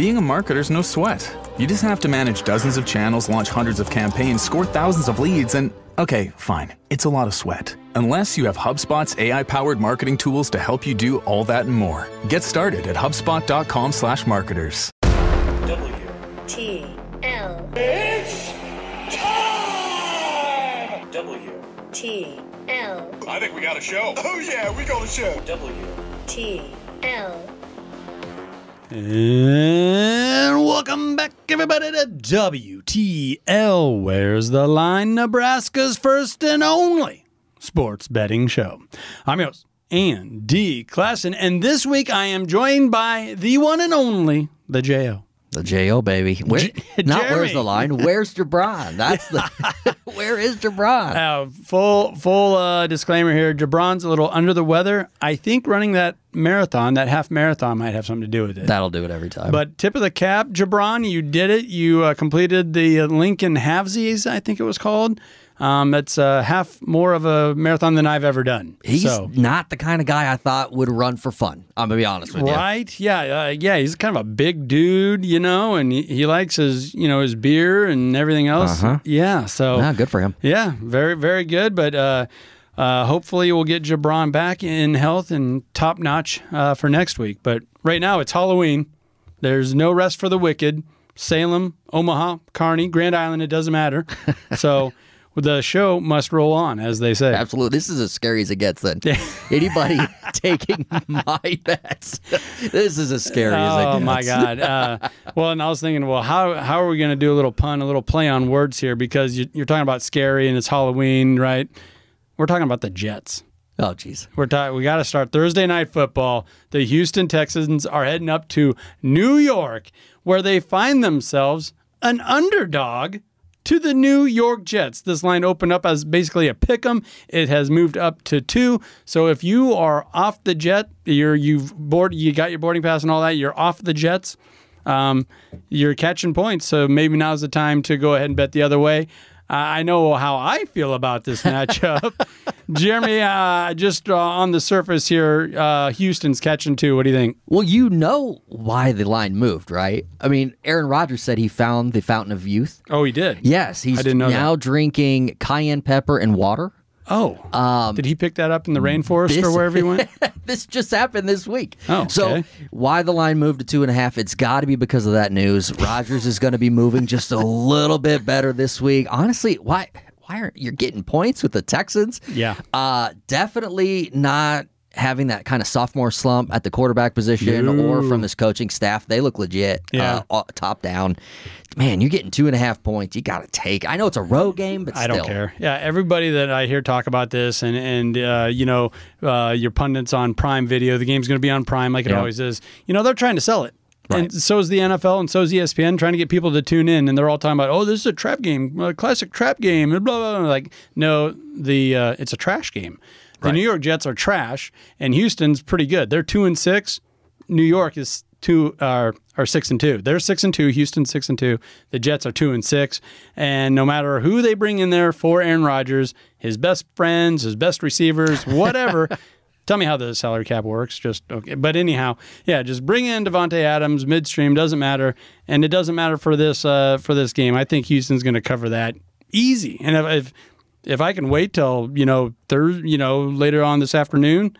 Being a marketer's no sweat. You just have to manage dozens of channels, launch hundreds of campaigns, score thousands of leads, and okay, fine, it's a lot of sweat. Unless you have HubSpot's AI-powered marketing tools to help you do all that and more. Get started at HubSpot.com slash marketers. W T L It's time! W T L I think we got a show. Oh yeah, we got a show. W T L And welcome back, everybody, to WTL. Where's the line? Nebraska's first and only sports betting show. I'm your host, Andy Classen, and this week I am joined by the one and only, the J.O. The J.O. baby. Where, not Jeremy. where's the line? Where's Jabron? That's the. where is Jabron? Uh, full full uh, disclaimer here. Jabron's a little under the weather. I think running that marathon, that half marathon, might have something to do with it. That'll do it every time. But tip of the cap, Jabron, you did it. You uh, completed the uh, Lincoln Halvesies, I think it was called. Um, that's uh, half more of a marathon than I've ever done. he's so, not the kind of guy I thought would run for fun. I'm gonna be honest with you. right, yeah, uh, yeah. He's kind of a big dude, you know, and he, he likes his, you know, his beer and everything else. Uh-huh. Yeah, so Yeah, good for him. Yeah, very, very good. But uh, uh, hopefully, we'll get Jabron back in health and top notch uh, for next week. But right now, it's Halloween. There's no rest for the wicked. Salem, Omaha, Kearney, Grand Island, it doesn't matter. so the show must roll on, as they say. Absolutely. This is as scary as it gets. Then anybody taking my bets, this is as scary as it gets. Oh my God! Uh, well, and I was thinking, well, how how are we going to do a little pun, a little play on words here? Because you, you're talking about scary and it's Halloween, right? We're talking about the Jets. Oh jeez. We're talking. We got to start Thursday night football. The Houston Texans are heading up to New York, where they find themselves an underdog to the New York Jets. This line opened up as basically a pick 'em. It has moved up to two. So if you are off the jet, you're you've board, you got your boarding pass and all that. You're off the Jets. Um, you're catching points. So maybe now's the time to go ahead and bet the other way. I know how I feel about this matchup. Jeremy, uh, just uh, on the surface here, uh, Houston's catching two. What do you think? Well, you know why the line moved, right? I mean, Aaron Rodgers said he found the fountain of youth. Oh, he did. Yes, he's I didn't know now drinking cayenne pepper and water. Oh, did he pick that up in the rainforest or wherever he went? this just happened this week. Oh, So why the line moved to two and a half? It's got to be because of that news. Rodgers is going to be moving just a little bit better this week. Honestly, why? Why aren't you getting points with the Texans? Yeah. Uh, definitely not having that kind of sophomore slump at the quarterback position or from this coaching staff. They look legit. Yeah. Uh, top down. Man, you're getting two and a half points. You got to take. I know it's a road game, but I still. don't care. Yeah, everybody that I hear talk about this, and and uh, you know, uh, your pundits on Prime Video, the game's going to be on Prime like it Yeah. always is. You know, they're trying to sell it. And so is the NFL, and so is ESPN, trying to get people to tune in, and they're all talking about, oh, this is a trap game, a classic trap game, and blah blah. blah. Like, no, the uh, it's a trash game. The New York Jets are trash, and Houston's pretty good. They're two and six. New York is two are are six and two. They're six and two. Houston six and two. The Jets are two and six. And no matter who they bring in there for Aaron Rodgers, his best friends, his best receivers, whatever. Tell me how the salary cap works. Just okay. But anyhow, yeah, just bring in Davante Adams midstream. Doesn't matter, and it doesn't matter for this uh, for this game. I think Houston's going to cover that easy. And if, if if I can wait till you know Thursday, you know later on this afternoon,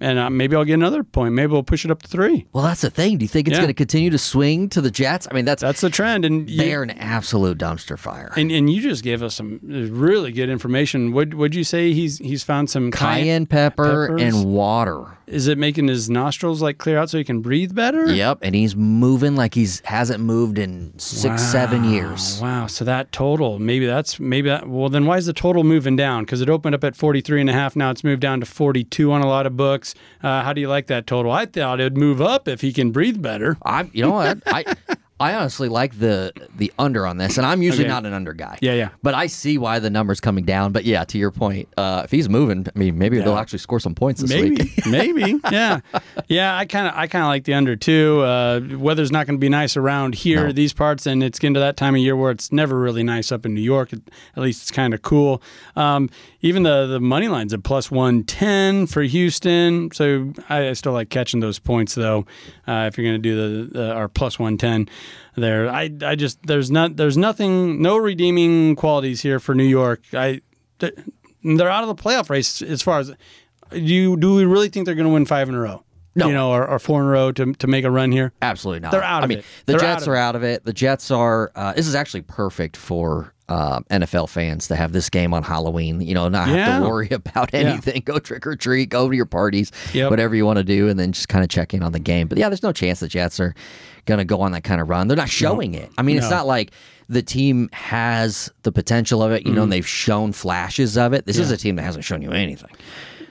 and uh, maybe I'll get another point. Maybe we'll push it up to three. Well, that's the thing. Do you think it's Yeah. going to continue to swing to the Jets? I mean, that's That's the trend. And you, they're an absolute dumpster fire. and, and you just gave us some really good information. Would would you say he's he's found some Cayenne pepper peppers? and water. Is it making his nostrils like clear out so he can breathe better? Yep, and he's moving like he's hasn't moved in six, seven years. Wow. So that total, maybe that's maybe that. Well, then why is the total moving down? Because it opened up at 43 and a half. Now it's moved down to 42 on a lot of books. Uh, how do you like that total? I thought it'd move up if he can breathe better. I'm, you know what? I, I honestly like the the under on this, and I'm usually Okay. not an under guy. Yeah, yeah. But I see why the number's coming down. But yeah, to your point, uh, if he's moving, I mean, maybe they'll actually score some points this Maybe, week. maybe, yeah, yeah. I kind of, I kind of like the under too. Uh, weather's not going to be nice around here, No. these parts, and it's getting to that time of year where it's never really nice up in New York. At least it's kind of cool. Um, even the the money lines at plus one ten for Houston. So I, I still like catching those points though. Uh, if you're going to do the, the our plus one ten there, I I just there's not there's nothing no redeeming qualities here for New York. I they're out of the playoff race as far as do you do we really think they're going to win five in a row? No. you know, or, or four in a row to to make a run here. Absolutely not. They're out I mean, it. the They're Jets out are out of it. The Jets are. Uh, this is actually perfect for uh, NFL fans to have this game on Halloween. You know, not have to worry about anything. Go trick or treat. Go to your parties. Yep. Whatever you want to do, and then just kind of check in on the game. But yeah, there's no chance the Jets are going to go on that kind of run. They're not showing it. I mean, it's not like the team has the potential of it. You know, Mm. and they've shown flashes of it. This is a team that hasn't shown you anything.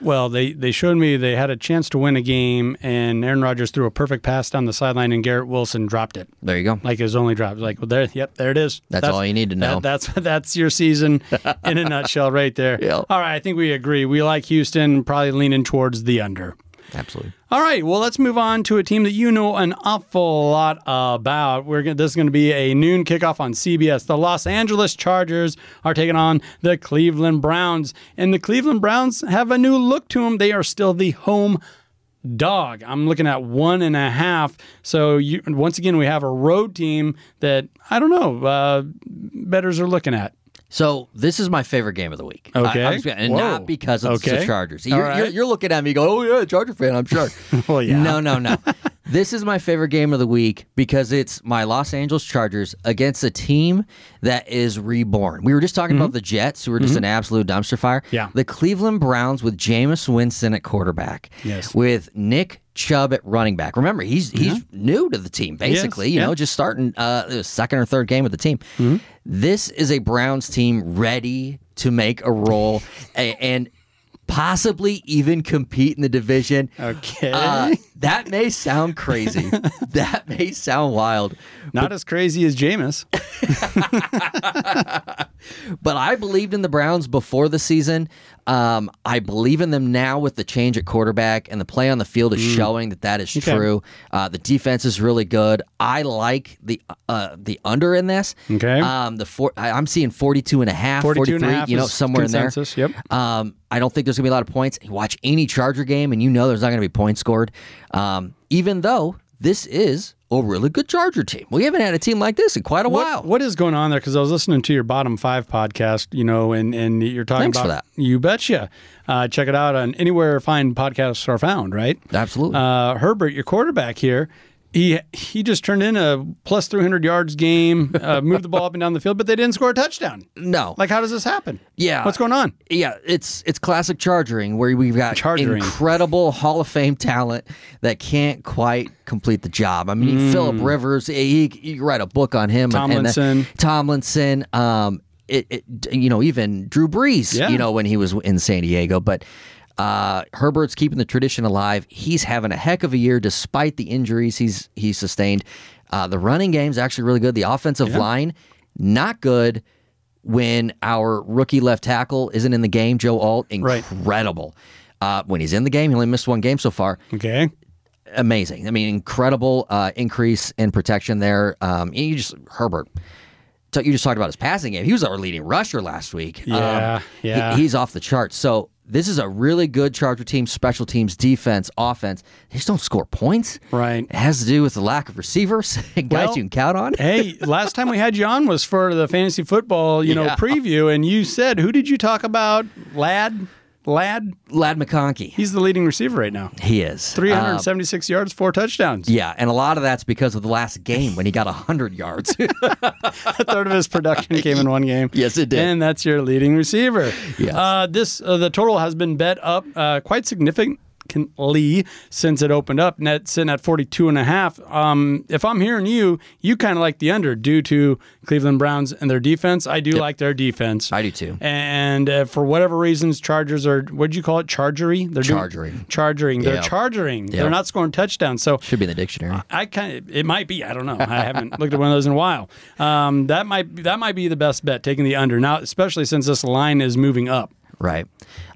Well, they they showed me they had a chance to win a game, and Aaron Rodgers threw a perfect pass down the sideline, and Garrett Wilson dropped it. There you go. Like his only drop. Like, well, there, yep, there it is. That's all you need to know. that- that's that's your season in a nutshell, right there. Yeah. All right, I think we agree. We like Houston, probably leaning towards the under. Absolutely. All right, well, let's move on to a team that you know an awful lot about. We're gonna, this is going to be a noon kickoff on CBS. The Los Angeles Chargers are taking on the Cleveland Browns, and the Cleveland Browns have a new look to them. They are still the home dog. I'm looking at one and a half. So you, once again, we have a road team that I don't know. Uh, betters are looking at. So this is my favorite game of the week. Okay. I, gonna- and Whoa. not because it's Okay. the Chargers. You're, right. you're, you're looking at me, going, "Oh yeah, Charger fan, I'm sure." Well, yeah. No, no, no. this is my favorite game of the week because it's my Los Angeles Chargers against a team that is reborn. We were just talking about the Jets, who were just an absolute dumpster fire. Mm-hmm. Yeah. The Cleveland Browns with Jameis Winston at quarterback. Yes. With Nick Chubb at running back. Remember, he's he's new to the team, basically. you yeah. know, just starting uh, the second or third game with the team. Mm-hmm. This is a Browns team ready to make a roll and possibly even compete in the division. Okay. Uh, that may sound crazy. that may sound wild. Not as crazy as Jameis. But I believed in the Browns before the season. Um, I believe in them now with the change at quarterback, and the play on the field is showing that that is Okay. true. Uh, the defense is really good. I like the uh, the under in this. Okay. Um, the four, I, I'm seeing 42 and a half, 42 and a 43, half you know, somewhere consensus, in there. yep. Um, I don't think there's going to be a lot of points. You watch any Charger game, and you know there's not going to be points scored. Um, even though this is a really good Charger team. We haven't had a team like this in quite a while. What, what is going on there? Because I was listening to your bottom five podcast, you know, and, and you're talking Thanks about for that. You betcha. Uh, check it out on anywhere fine podcasts are found. Right. Absolutely. Uh, Herbert, your quarterback here. He he just turned in a plus 300 yards game, uh, moved the ball up and down the field, but they didn't score a touchdown. no. Like, how does this happen? Yeah. What's going on? Yeah, it's it's classic chargering where we've got Chargering. incredible Hall of Fame talent that can't quite complete the job. I mean, Philip Rivers, he, he you write a book on him. and- and the- Mm. Tomlinson. Tomlinson, um, it, it, you know, even Drew Brees, Yeah. you know, when he was in San Diego, but. Uh, Herbert's keeping the tradition alive. He's having a heck of a year despite the injuries he's he's sustained. Uh, the running game's actually really good. The offensive line, not good when our rookie left tackle isn't in the game, Joe Alt, Right. incredible. Uh, when he's in the game, he only missed one game so far. Okay. Amazing. I mean, incredible uh, increase in protection there. Um, you just Herbert. You just talked about his passing game. He was our leading rusher last week. Yeah, Um, he- yeah. he's off the charts. So this is a really good Charger team, special teams, defense, offense. They just don't score points. Right. It has to do with the lack of receivers and guys Well, you can count on. hey, last time we had you on was for the fantasy football, you know, Yeah. preview, and you said, who did you talk about? Ladd? Ladd? Ladd McConkey. He's the leading receiver right now. He is. Um, 376 yards, four touchdowns. Yeah, and a lot of that's because of the last game when he got 100 yards. A third of his production came in one game. Yes, it did. And that's your leading receiver. Yes. Uh, this uh, the total has been bet up uh, quite significant. Significantly since it opened up. Net sitting at 42 and a half. Um, if I'm hearing you, you kind of like the under due to Cleveland Browns and their defense. I do like their defense. I do too. And uh, for whatever reasons, Chargers are what'd you call it? Chargery. They're doing- Chargering. chargering. They're Yeah. chargering. Yeah. They're not scoring touchdowns. So Should be in the dictionary. I kind of it might be. I don't know. I haven't looked at one of those in a while. Um, that might that might be the best bet taking the under now, especially since this line is moving up. Right.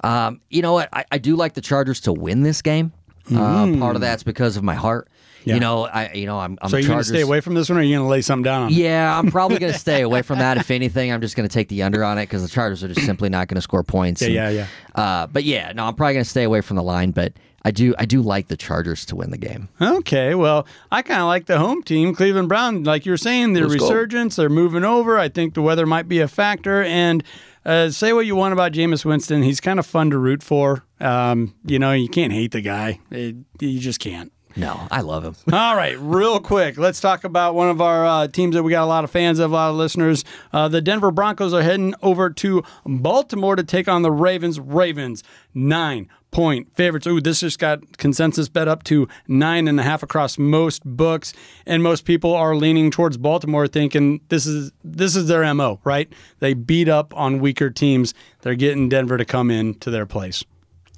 Um, you know what? I, I do like the Chargers to win this game. Uh, part of that's because of my heart. Hmm. Yeah. You know, I you know I'm, I'm So you're gonna stay away from this one, or are you gonna lay something down on? Yeah, I'm probably going to stay away from that. If anything, I'm just going to take the under on it because the Chargers are just simply not going to score points. Yeah, And, yeah, yeah. Uh, but yeah, no, I'm probably going to stay away from the line. But I do, I do like the Chargers to win the game. Okay, well, I kind of like the home team, Cleveland Brown. Like you're saying, their Let's go. resurgence, they're moving over. I think the weather might be a factor. And uh, say what you want about Jameis Winston, he's kind of fun to root for. Um, you know, you can't hate the guy. It, you just can't. No, I love him. All right, real quick, let's talk about one of our uh, teams that we got a lot of fans of, a lot of listeners. Uh, the Denver Broncos are heading over to Baltimore to take on the Ravens. Ravens, nine point favorites. Ooh, this just got consensus bet up to nine and a half across most books, and most people are leaning towards Baltimore, thinking this is this is their mo. Right? They beat up on weaker teams. They're getting Denver to come in to their place.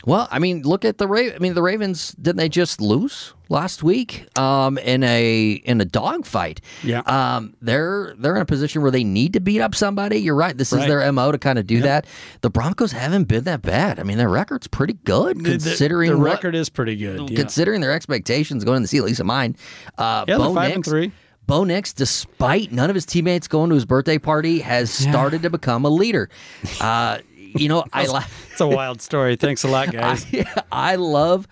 Well, I mean, look at the Ra- I mean, the Ravens didn't they just lose last week um, in a in a dogfight? Yeah. Um, they're they're in a position where they need to beat up somebody. You're right. This is their mo to kind of do that. The Broncos haven't been that bad. I mean, their record's pretty good The- the- considering the what- record is pretty good. Yeah. considering their expectations going in the season, at least of mine. Uh, Yeah, Bo five and three. Bo Nix, despite none of his teammates going to his birthday party, has started to become a leader. Uh, you know, I like. It's a wild story. Thanks a lot, guys. I love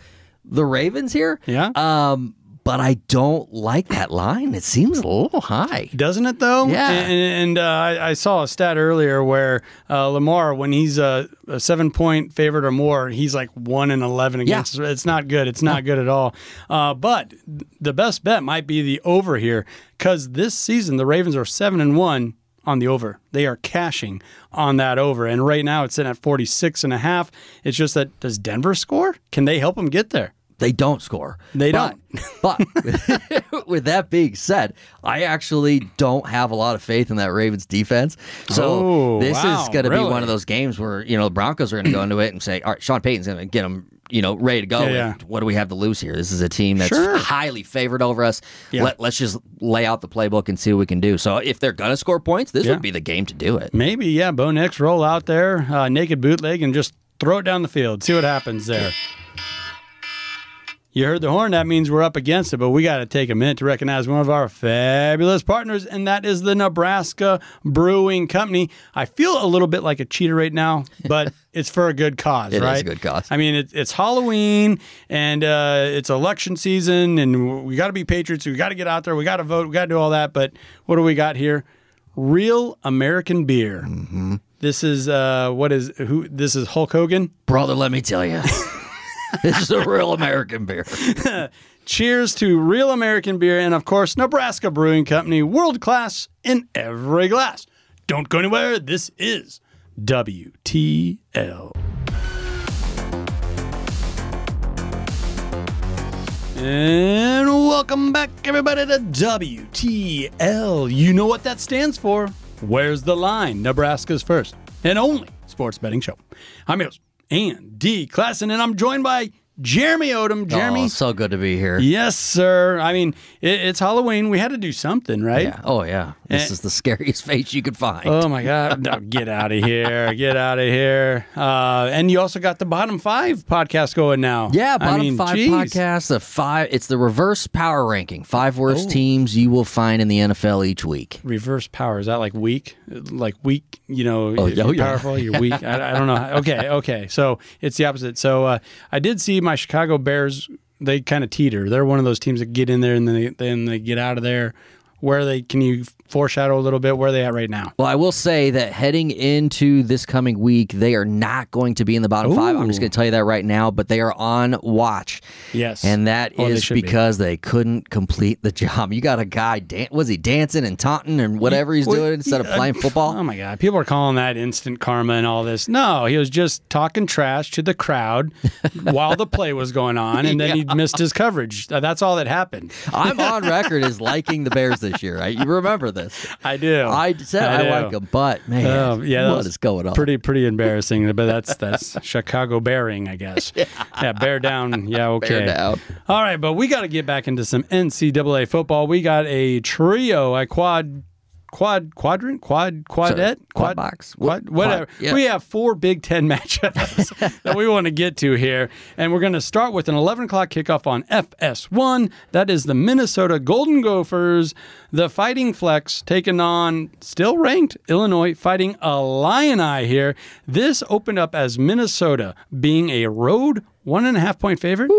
the Ravens here. Yeah. Um, but I don't like that line. It seems a little high. Doesn't it though? Yeah. And, and uh, I, I saw a stat earlier where uh, Lamar, when he's a, a seven point favorite or more, he's like one and eleven against. Yeah. It's not good. It's not good at all. Uh, but the best bet might be the over here because this season the Ravens are seven and one on the over. They are cashing on that over. And right now it's in at 46 and a half. It's just that does Denver score? Can they help them get there? They don't score. They But- don't. but with that being said, I actually don't have a lot of faith in that Ravens defense. So Oh, this wow, is going to be one of those games where you know the Broncos are going to go into it and say, "All right, Sean Payton's going to get them." You know, ready to go. Yeah, yeah. What do we have to lose here? This is a team that's Sure. highly favored over us. Yeah. Let, let's just lay out the playbook and see what we can do. So, if they're going to score points, this would be the game to do it. Maybe, yeah. Bo Nix roll out there, uh, naked bootleg, and just throw it down the field. See what happens there. You heard the horn. That means we're up against it, but we got to take a minute to recognize one of our fabulous partners, and that is the Nebraska Brewing Company. I feel a little bit like a cheater right now, but it's for a good cause, It is a right? good cause. I mean, it, it's Halloween and uh, it's election season, and we got to be patriots. We got to get out there. We got to vote. We got to do all that. But what do we got here? Real American beer. Mm-hmm. This is uh, what is who? This is Hulk Hogan. Brother, let me tell you, this is a real American beer. Cheers to real American beer, and of course, Nebraska Brewing Company, world class in every glass. Don't go anywhere. This is WTL. And welcome back, everybody, to WTL. You know what that stands for. Where's the line? Nebraska's first and only sports betting show. I'm your host, D. Classen, and I'm joined by Jeremy Odem. Jeremy. Oh, so good to be here. Yes, sir. I mean, it, it's Halloween. We had to do something, right? Yeah. Oh, yeah. This Eh. is the scariest face you could find. Oh my God! No, get out of here! Get out of here! Uh, and you also got the bottom five podcast going now. yeah, I bottom mean, five geez. podcast. The five. It's the reverse power ranking. Five worst Oh. teams you will find in the NFL each week. Reverse power is that like weak? Like weak? You know, Oh, you're oh, yeah. powerful, you're weak. I, I don't know. Okay, okay. So it's the opposite. So uh, I did see my Chicago Bears. They kind of teeter. They're one of those teams that get in there and then they, then they get out of there. where they can you foreshadow a little bit where they at right now? Well, I will say that heading into this coming week, they are not going to be in the bottom five. I'm just going to tell you that right now, but they are on watch. Yes. And that Oh, they is be. because they couldn't complete the job. You got a guy, dan- was he dancing and taunting and whatever he's Well, doing instead of yeah, playing football? Oh my God! People are calling that instant karma and all this. No, he was just talking trash to the crowd while the play was going on, and then he missed his coverage. That's all that happened. I'm on record as liking the Bears this year. Right? You remember this? I do. I said I, do. like them, but man, Oh, yeah, what going on? Pretty, pretty embarrassing. But that's that's Chicago bearing, I guess. yeah. bear down. Yeah, okay. down. All right, but we got to get back into some NCAA football. We got a trio, a quad. Quad quadrant, quad quadet, quad box? quad, Quad, whatever. yeah. We have four Big Ten matchups that we want to get to here, and we're going to start with an 11 o'clock kickoff on FS1. That is the Minnesota Golden Gophers, the Fighting Flex, taking on still ranked Illinois, fighting Illini here. This opened up as Minnesota being a road one and a half point favorite.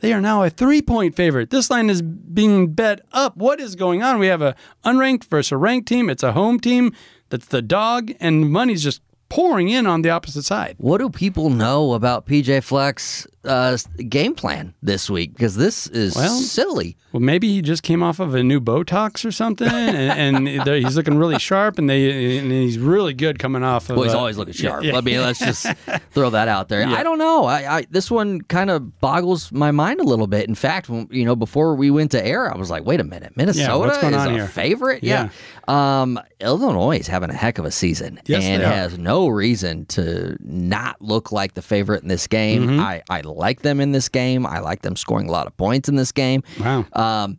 They are now a three point favorite. This line is being bet up. What is going on? We have a unranked versus a ranked team. It's a home team that's the dog, and money's just pouring in on the opposite side. What do people know about PJ Fleck's uh, game plan this week? Because this is Well, silly. Well, maybe he just came off of a new Botox or something, and, and he's looking really sharp, and they and he's really good coming off of. Well, he's uh, always looking sharp. yeah, Let me let's just throw that out there. I don't know. I, I this one kind of boggles my mind a little bit. In fact, when, you know, before we went to air, I was like, wait a minute, Minnesota is on a here? favorite. Yeah. Um, Illinois is having a heck of a season Yes, and has no reason to not look like the favorite in this game. Mm-hmm. I, I like them in this game. I like them scoring a lot of points in this game. Wow. Um,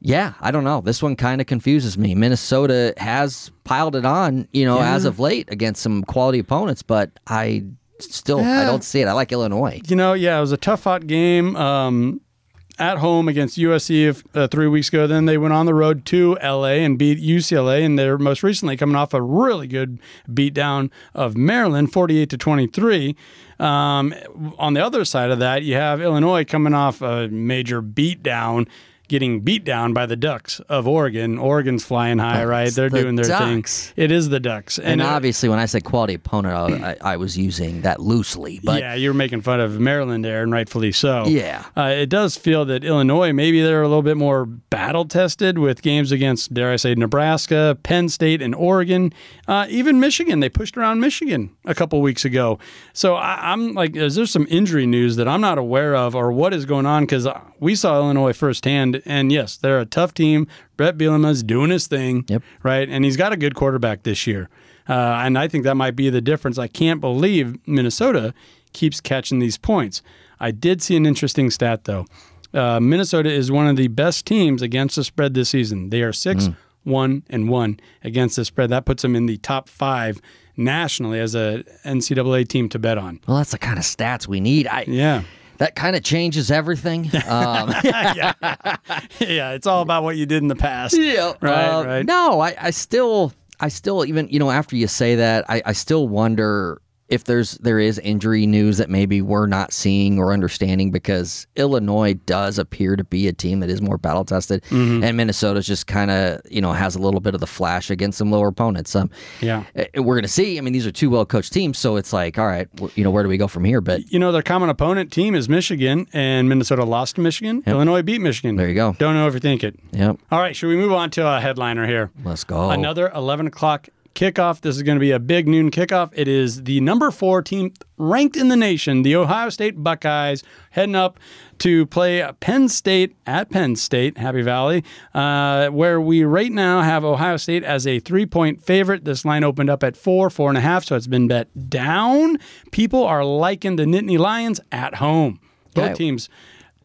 yeah, I don't know. This one kind of confuses me. Minnesota has piled it on, you know, as of late against some quality opponents, but I still I don't see it. I like Illinois. You know, yeah, it was a tough hot game um, at home against USC uh, three weeks ago. Then they went on the road to LA and beat UCLA, and they're most recently coming off a really good beatdown of Maryland, forty-eight to twenty-three. Um, on the other side of that, you have Illinois coming off a major beatdown. Getting beat down by the Ducks of Oregon. Oregon's flying high, right? They're the doing their Ducks. thing. It is the Ducks, And it- obviously, when I said quality opponent, I, I was using that loosely. But yeah, you were making fun of Maryland there, and rightfully so. Yeah. uh, it does feel that Illinois maybe they're a little bit more battle tested with games against, dare I say, Nebraska, Penn State, and Oregon, uh, even Michigan. They pushed around Michigan a couple weeks ago. So I, I'm like, is there some injury news that I'm not aware of, or what is going on? Because we saw Illinois firsthand, and yes, they're a tough team. Bret Bielema's doing his thing, Yep. right? And he's got a good quarterback this year. Uh, and I think that might be the difference. I can't believe Minnesota keeps catching these points. I did see an interesting stat, though. Uh, Minnesota is one of the best teams against the spread this season. They are six, one, and one against the spread. That puts them in the top five nationally as a NCAA team to bet on. well, that's the kind of stats we need. I Yeah. That kind of changes everything. Um, yeah, it's all about what you did in the past. Yeah. Right, Uh, right. No, I, I still, I still, even you know, after you say that, I, I still wonder if there's there is injury news that maybe we're not seeing or understanding because Illinois does appear to be a team that is more battle tested, Mm-hmm. and Minnesota's just kind of you know has a little bit of the flash against some lower opponents. Um, Yeah. eh, we're gonna see. I mean, these are two well coached teams, so it's like, all right, you know, where do we go from here? But You know, their common opponent team is Michigan, and Minnesota lost to Michigan. Illinois beat Michigan. There you go. Don't know if you think it. yep, All right, should we move on to a headliner here? let's go. Another 11 o'clock kickoff. This is going to be a big noon kickoff. It is the number four team ranked in the nation, the Ohio State Buckeyes, heading up to play Penn State at Penn State, Happy Valley, uh, where we right now have Ohio State as a three point favorite. This line opened up at four, four and a half, so it's been bet down. People are liking the Nittany Lions at home. Both Okay. teams,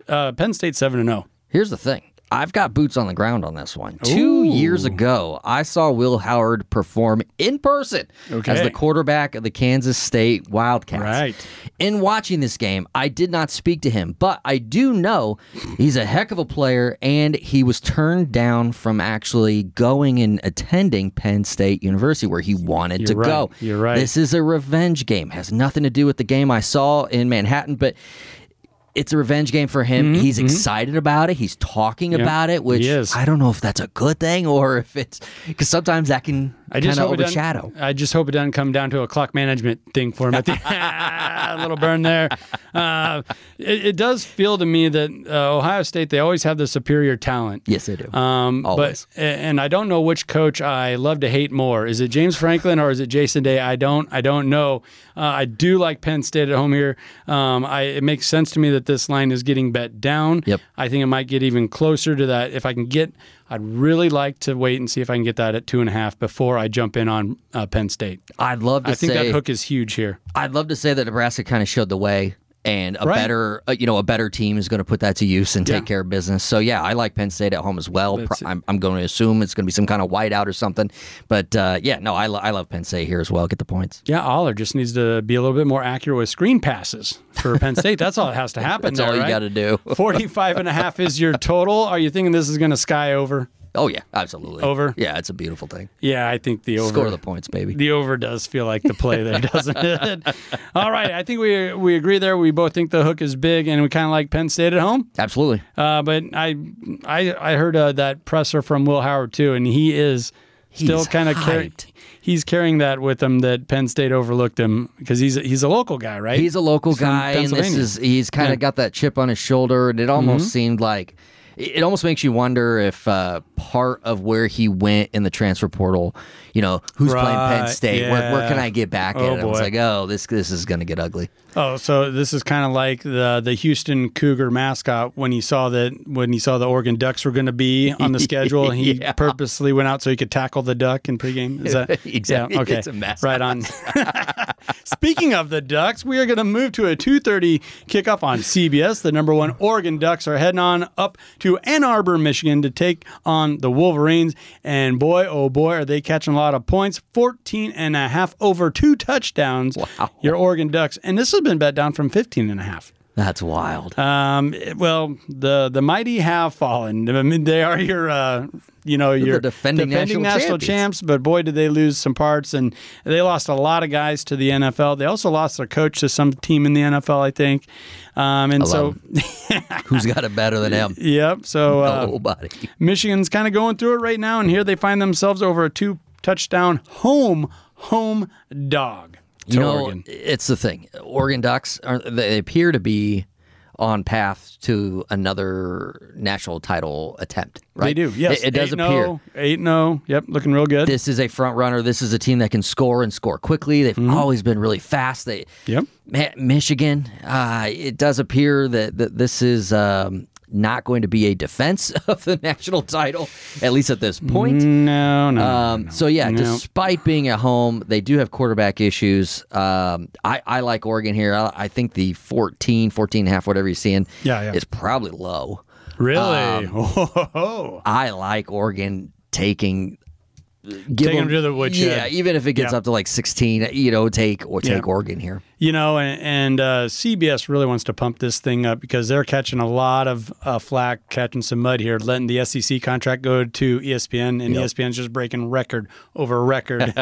uh, Penn State 7 and oh. 0. Here's the thing. I've got boots on the ground on this one. Two years ago, I saw Will Howard perform in person as the quarterback of the Kansas State Wildcats. Right. In watching this game, I did not speak to him, but I do know he's a heck of a player, and he was turned down from actually going and attending Penn State University where he wanted to You're right. go. You're right. This is a revenge game. Has nothing to do with the game I saw in Manhattan, but it's a revenge game for him. He's excited about it. He's talking Mm-hmm, Yeah, about it, which is. I don't know if that's a good thing or if it's because sometimes that can I just hope it overshadow. doesn't. I just hope it doesn't come down to a clock management thing for him. At the, a little burn there. Uh, it, it does feel to me that uh, Ohio State they always have the superior talent. Yes, they do. Um, Always. But and I don't know which coach I love to hate more. Is it James Franklin or is it Jason Day? I don't. I don't know. Uh, I do like Penn State at home here. Um, I, it makes sense to me that this line is getting bet down. Yep. I think it might get even closer to that. If I can get, I'd really like to wait and see if I can get that at two and a half before I jump in on uh, Penn State. I'd love to I think say that hook is huge here. I'd love to say that Nebraska kind of showed the way, and a Right. better, uh, you know, a better team is going to put that to use and take care of business. So yeah, I like Penn State at home as well. Pro- I'm, I'm going to assume it's going to be some kind of whiteout or something. But uh, yeah, no, I, lo- I love Penn State here as well. Get the points. Yeah, Allar just needs to be a little bit more accurate with screen passes for Penn State. That's all that has to happen. That's there, all you right? got to do. 45 and a half is your total. Are you thinking this is going to sky over? Oh yeah, absolutely. Over? Yeah, it's a beautiful thing. Yeah, I think the over. Score the points, baby. The over does feel like the play there, doesn't it? All right, I think we we agree there. We both think the hook is big, and we kind of like Penn State at home. Absolutely. Uh, but I I I heard uh, that presser from Will Howard too, and he is still kind of carrying. He's carrying that with him that Penn State overlooked him because he's a, he's a local guy, right? He's a local from guy, and this is he's kind Yeah. of got that chip on his shoulder, and it almost Mm-hmm. seemed like it almost makes you wonder if uh, part of where he went in the transfer portal, you know, who's playing Penn Right, State, where, where can. I get back Oh, at? it? I was like, oh, this this is going to get ugly. Oh, so this is kind of like the the Houston Cougar mascot when he saw that when he saw the Oregon Ducks were going to be on the schedule, he Yeah. purposely went out so he could tackle the duck in pregame. Is that Exactly. Yeah, okay, It's a mascot. right on. Speaking of the Ducks, we are going to move to a 2:30 kickoff on CBS. The number one Oregon Ducks are heading on up to Ann Arbor, Michigan, to take on the Wolverines. And boy, oh boy, are they catching a lot of points! 14 and a half over two touchdowns. Wow. Your Oregon Ducks, and this has been bet down from 15 and a half. That's wild. Um, well, the the mighty have fallen. I mean, they are your, uh, you know, your defending national champions. champs. But boy, did they lose some parts, and they lost a lot of guys to the NFL. They also lost their coach to some team in the NFL, I think. Um, and so, Who's got it better than him? yep. So uh, Nobody. Michigan's kind of going through it right now, and here they find themselves over a two touchdown home home dog to You know, Oregon. it's the thing. Oregon Ducks are they appear to be on path to another national title attempt. Right? They do. Yes, it, it does 8-0, appear. Eight zero. Yep, looking real good. This is a front runner. This is a team that can score and score quickly. They've always been really fast. They, Mm-hmm. Yep. Michigan. Uh, it does appear that, that this is um, not going to be a defense of the national title, at least at this point. No, no. Um, so yeah, No. despite being at home, they do have quarterback issues. Um, I, I like Oregon here. I, I think the 14, 14 and a half, whatever you're seeing, Yeah, yeah. is probably low. Really? Um, oh, I like Oregon taking. Give Taking them to the woodshed. Yeah, even if it gets Yeah. up to like 16, you know, take or take Yeah. Oregon here. you know, and, and uh, CBS really wants to pump this thing up because they're catching a lot of uh, flack, catching some mud here, letting the SEC contract go to ESPN, and ESPN's just breaking record over record.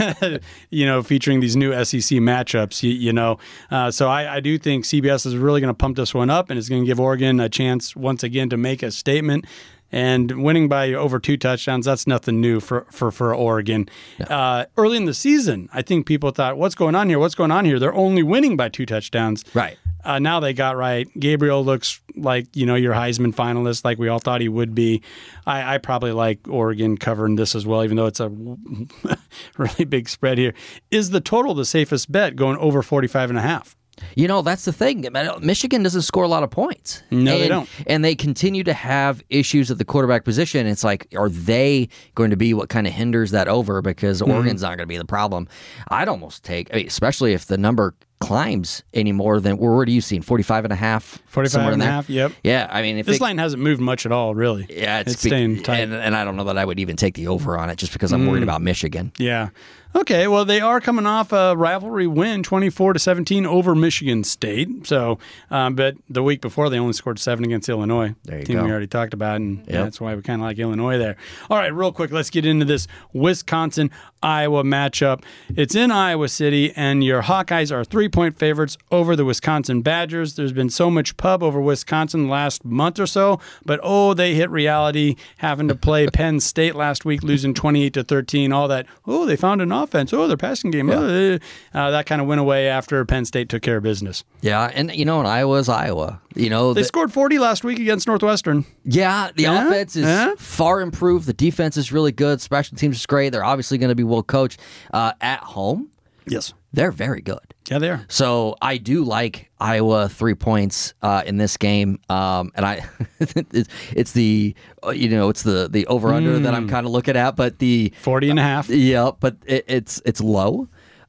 you know, featuring these new SEC matchups. You, you know, uh, so I, I do think CBS is really going to pump this one up, and it's going to give Oregon a chance once again to make a statement. And winning by over two touchdowns, that's nothing new for, for, for Oregon. Uh, early in the season, I think people thought, what's going on here? What's going on here? They're only winning by two touchdowns. Right. Uh, now they got right. Gabriel looks like, you know, your Heisman finalist, like we all thought he would be. I, I probably like Oregon covering this as well, even though it's a really big spread here. Is the total the safest bet going over 45 and a half? You know, that's the thing. Michigan doesn't score a lot of points. No, they don't. And they continue to have issues at the quarterback position. It's like, are they going to be what kind of hinders that over? Because Mm-hmm. Oregon's not going to be the problem. I'd almost take, I mean, especially if the number climbs any more than, where, do you see? 45 and a half? 45 somewhere and a half, yep. Yeah, I mean, if This it, line hasn't moved much at all, really. yeah, it's, it's staying tight. And, and I don't know that I would even take the over on it just because I'm Mm. worried about Michigan. Yeah. Okay, well, they are coming off a rivalry win, twenty-four to seventeen over Michigan State. So, um, but the week before they only scored seven against Illinois. There you team go. we already talked about, and Yep. that's why we kind of like Illinois there. All right, real quick, let's get into this Wisconsin Iowa matchup. It's in Iowa City, and your Hawkeyes are three-point favorites over the Wisconsin Badgers. There's been so much pub over Wisconsin the last month or so, but oh, they hit reality having to play Penn State last week, losing 28 to 13. All that. Oh, they found an offense. Oh, their passing game. Oh, uh, that kind of went away after Penn State took care of business. Yeah, and you know, in Iowa's Iowa. You know, They the- scored 40 last week against Northwestern. yeah, the Yeah? offense is Yeah? far improved. The defense is really good. Special teams is great. They're obviously going to be well coached. Uh, at home, Yes. they're very good. Yeah, they are. So I do like Iowa three points uh, in this game, um, and I it's, it's the uh, you know it's the the over under that Hmm. I'm kind of looking at, but the 40 and a half. yeah, but it, it's it's low.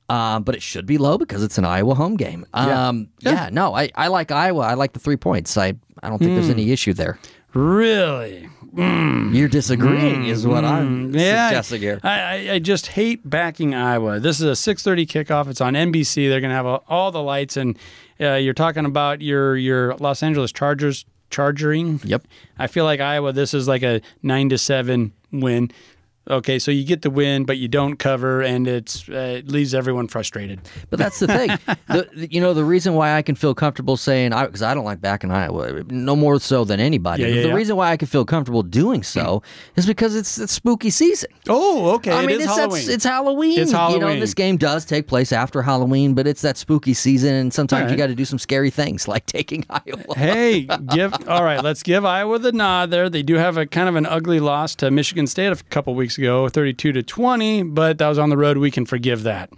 Um, but it should be low because it's an Iowa home game. Um, yeah. no, I, I like Iowa. I like the three points. I, I don't think Hmm. there's any issue there. Really? You're disagreeing, is what I'm Hmm. Yeah, suggesting here. I, I, I just hate backing Iowa. This is a 6:30 kickoff. It's on NBC. They're going to have all- all the lights, and uh, you're talking about your your Los Angeles Chargers chargering. Yep. I feel like Iowa. This is like a nine to seven win. Okay, so you get the win, but you don't cover, and it's uh, it leaves everyone frustrated. But that's the thing. the, you know, the reason why I can feel comfortable saying, I because I, don't like backing Iowa, no more so than anybody. Yeah, yeah, the yeah. reason why I can feel comfortable doing so is because it's, it's spooky season. Oh, okay. I it mean, is it's, Halloween. It's Halloween. It's You know, this game does take place after Halloween, but it's that spooky season, and sometimes All you got to do some scary things like taking Iowa. hey, give all right. Let's give Iowa the nod there. They do have a kind of an ugly loss to Michigan State a couple weeks ago, thirty-two to twenty, but that was on the road. We can forgive that.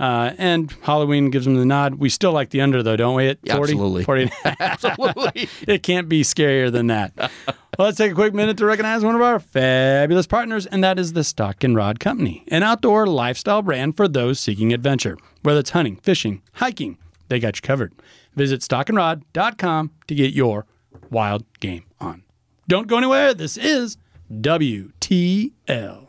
Uh, and Halloween gives them the nod. We still like the under though, don't we? At Yeah, 40? absolutely. 40 absolutely. it can't be scarier than that. Well, let's take a quick minute to recognize one of our fabulous partners, and that is the Stock and Rod Company, an outdoor lifestyle brand for those seeking adventure. Whether it's hunting, fishing, hiking, they got you covered. Visit stockandrod.com to get your wild game on. Don't go anywhere. This is WTL.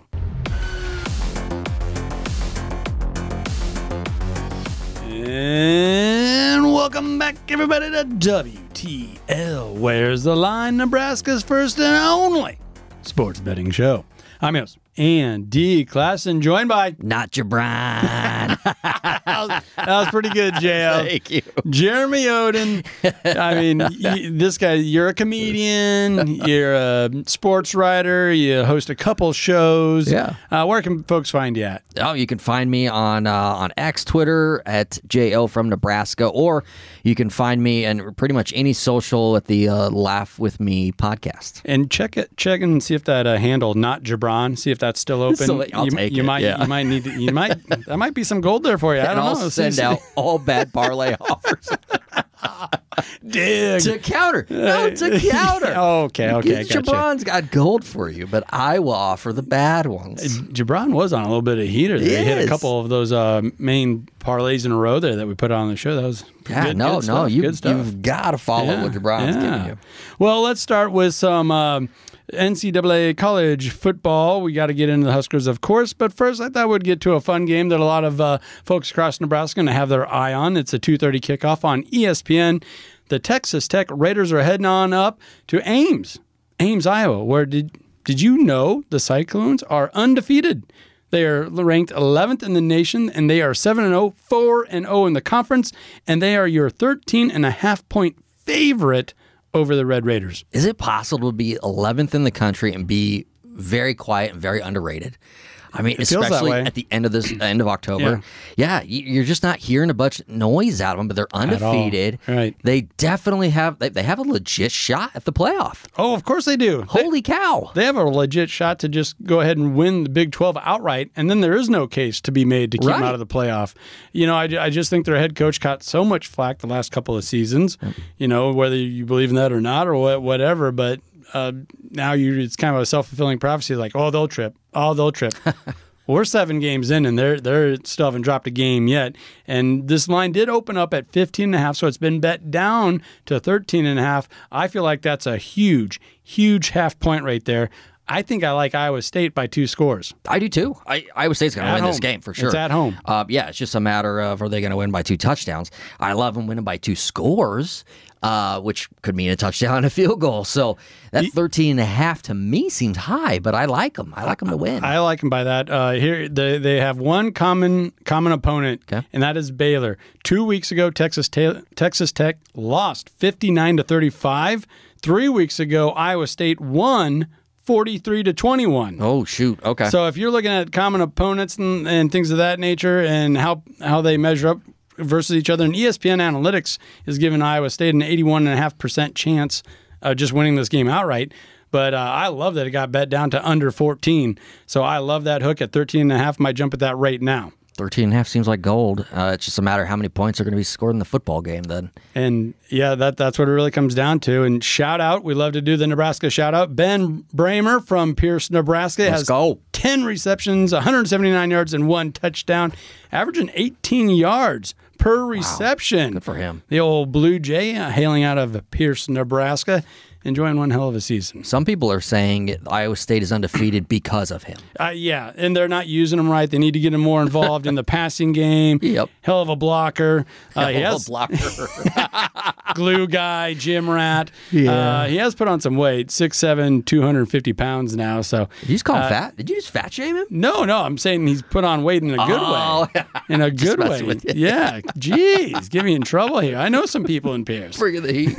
And welcome back, everybody, to WTL. Where's the line? Nebraska's first and only sports betting show. I'm yours, Andy Classen, joined by. Not Jabron. That was, that was pretty good, JL. Thank you. Jeremy Odem. I mean, y this guy, you're a comedian, you're a sports writer, you host a couple shows. Yeah. Uh, where can folks find you at? Oh, you can find me on uh, on X, Twitter at JL from Nebraska, or you can find me and pretty much any social at the uh, Laugh with Me podcast. And check it, check and see if that uh, handle, not Jabron, see if that's still open. So I'll you, take you it, might, yeah. you might need, to, you might, that might be some gold there for you. I don't I'll know. send out all bad parlay offers dig. to counter. No, to counter. okay, okay, gotcha. Jabron's got gold for you, but I will offer the bad ones. Jabron was on a little bit of heater there. He hit a couple of those uh, main parlays in a row there that we put on the show. That was Yeah, good, no, good no, stuff, you, you've got to follow what Jabron's giving you. Well, let's start with some um, NCAA college football. We got to get into the Huskers, of course, but first I thought we'd get to a fun game that a lot of uh, folks across Nebraska going to have their eye on. It's a 2:30 kickoff on ESPN. The Texas Tech Raiders are heading on up to Ames, Ames, Iowa. Where did did you know the Cyclones are undefeated? They are ranked 11th in the nation, and they are 7 0, 4 0 in the conference, and they are your 13 and a half point favorite over the Red Raiders. Is it possible to be 11th in the country and be very quiet and very underrated? I mean, that especially at the end of this end of October. Yeah, y- you're just not hearing a bunch of noise out of them, but they're undefeated. Right. They definitely have they, they have a legit shot at the playoff. Oh, of course they do. They, Holy cow. they have a legit shot to just go ahead and win the Big 12 outright, and then there is no case to be made to keep them out of the playoff. You know, I, I just think their head coach got so much flack the last couple of seasons, mm. you know, whether you believe in that or not or whatever, but uh, now you it's kind of a self fulfilling prophecy like, oh, they'll trip. Oh, they'll trip. We're seven games in, and they're they're still haven't dropped a game yet. And this line did open up at 15 and a half, so it's been bet down to 13 and a half. I feel like that's a huge, huge half point right there. I think I like Iowa State by two scores. I do too. I, Iowa State's going to win this game for sure. It's at home. Uh, yeah, it's just a matter of are they going to win by two touchdowns? I love them winning by two scores, uh, which could mean a touchdown and a field goal. So that 13 and a half to me seems high, but I like them. I like them to win. I like them by that. Uh, here they, they have one common common opponent, Okay. and that is Baylor. Two weeks ago, Texas Texas Tech lost fifty nine to thirty five. Three weeks ago, Iowa State won forty three to twenty one. oh, shoot. Okay. So if you're looking at common opponents and, and things of that nature and how how they measure up versus each other, and ESPN Analytics is giving Iowa State an 81.5% chance of just winning this game outright. But uh, I love that it got bet down to under 14. So I love that hook at 13.5. Might jump at that rate now. 13 and a half seems like gold. Uh, it's just a matter of how many points are going to be scored in the football game then. And yeah, that that's what it really comes down to. And shout out, we love to do the Nebraska shout out. Ben Brahmer from Pierce, Nebraska has go. 10 receptions, 179 yards, and one touchdown, averaging 18 yards per reception. Good for him. The old Blue Jay hailing out of Pierce, Nebraska, enjoying one hell of a season. Some people are saying Iowa State is undefeated because of him. Uh, yeah, and they're not using him right. They need to get him more involved in the passing game. Yep. Hell of a blocker. Uh, he Hell of has a blocker. glue guy, gym rat. Uh, he has put on some weight, 6'7", 250 pounds now. So He's you just call fat? Did you just fat shame him? no, no, I'm saying he's put on weight in a good Oh, way. In a good way. with you. Yeah. Jeez, get me in trouble here. I know some people in Pierce. Bring the heat.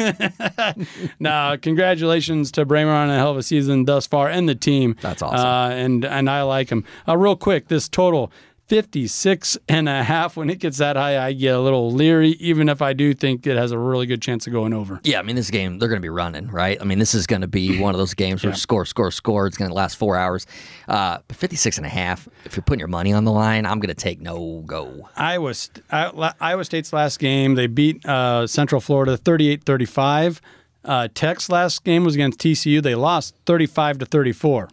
No, congratulations to Brahmer on a hell of a season thus far and the team. That's awesome. Uh, and and I like him. Uh, real quick, this total 56 and a half. When it gets that high, I get a little leery, even if I do think it has a really good chance of going over. Yeah, I mean, this game, they're going to be running, right? I mean, this is going to be one of those games where score, score, score. It's going to last four hours. Uh, but 56 and a half, if you're putting your money on the line, I'm going to take no go. Iowa, Iowa State's last game, they beat uh, Central Florida 38 35. Uh, Tech's last game was against TCU. They lost 35 to 34.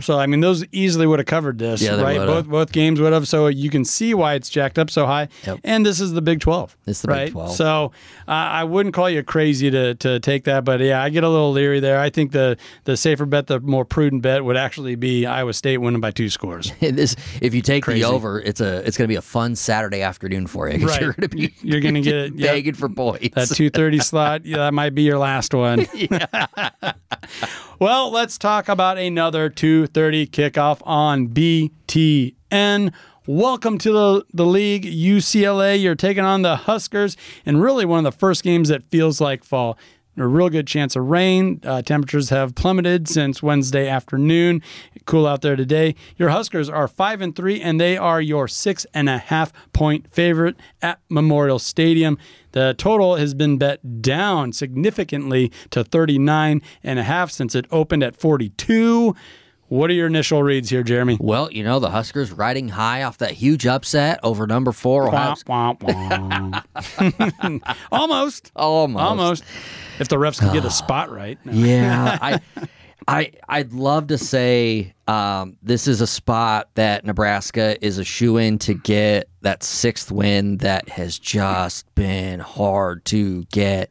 So, I mean, those easily would have covered this. Yeah, right? would've. Both both games would have. So you can see why it's jacked up so high. Yep. And this is the Big 12. It's the Big right? 12. So uh, I wouldn't call you crazy to, to take that. But yeah, I get a little leery there. I think the, the safer bet, the more prudent bet would actually be Iowa State winning by two scores. this, if you take Crazy. the over, it's a it's going to be a fun Saturday afternoon for you. Right. You're going to be You're gonna get it, yep. begging for points. That 230 slot, yeah, that might be your last one. Well, let's talk about another 230 kickoff on BTN. Welcome to the, the league, UCLA. You're taking on the Huskers, and really one of the first games that feels like fall. A real good chance of rain. Uh, temperatures have plummeted since Wednesday afternoon. Cool out there today. Your Huskers are five and three, and they are your six and a half point favorite at Memorial Stadium. The total has been bet down significantly to 39 and a half since it opened at 42. What are your initial reads here, Jeremy? well, you know, the Huskers riding high off that huge upset over number four. Almost. Almost. Almost. If the refs could get a spot right. No. Yeah, I, I, I'd love to say um, this is a spot that Nebraska is a shoe in to get that sixth win that has just been hard to get.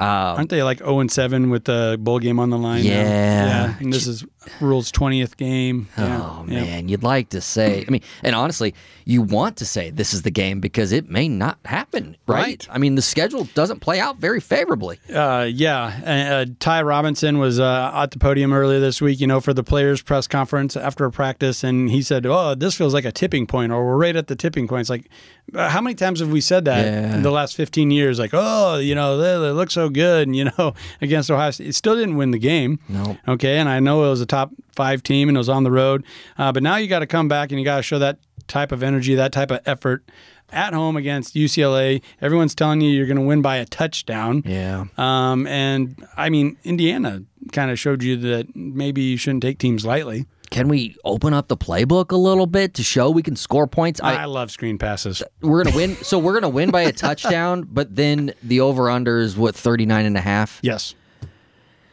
Um, Aren't they like 0 and 7 with the bowl game on the line? now? Yeah. Yeah. And this is Rhule's 20th game. Yeah. Oh Yeah. man, you'd like to say. I mean, and honestly, you want to say this is the game because it may not happen, right? Right. I mean, the schedule doesn't play out very favorably. Uh, yeah, uh, uh, Ty Robinson was uh, at the podium earlier this week, you know, for the players' press conference after a practice, and he said, "Oh, this feels like a tipping point, or we're right at the tipping point." It's like, uh, how many times have we said that Yeah. in the last fifteen years? Like, oh, you know, they, they look so good, and you know, against Ohio State, it still didn't win the game. No. Okay, and I know it was a top five team and it was on the road, uh, but now you got to come back and you got to show that type of energy, that type of effort. At home against UCLA, everyone's telling you you're going to win by a touchdown. Yeah. Um, and I mean, Indiana kind of showed you that maybe you shouldn't take teams lightly. Can we open up the playbook a little bit to show we can score points? I, love screen passes. we're gonna win. So we're gonna win by a touchdown, but then the over under is what 39 and a half. Yes.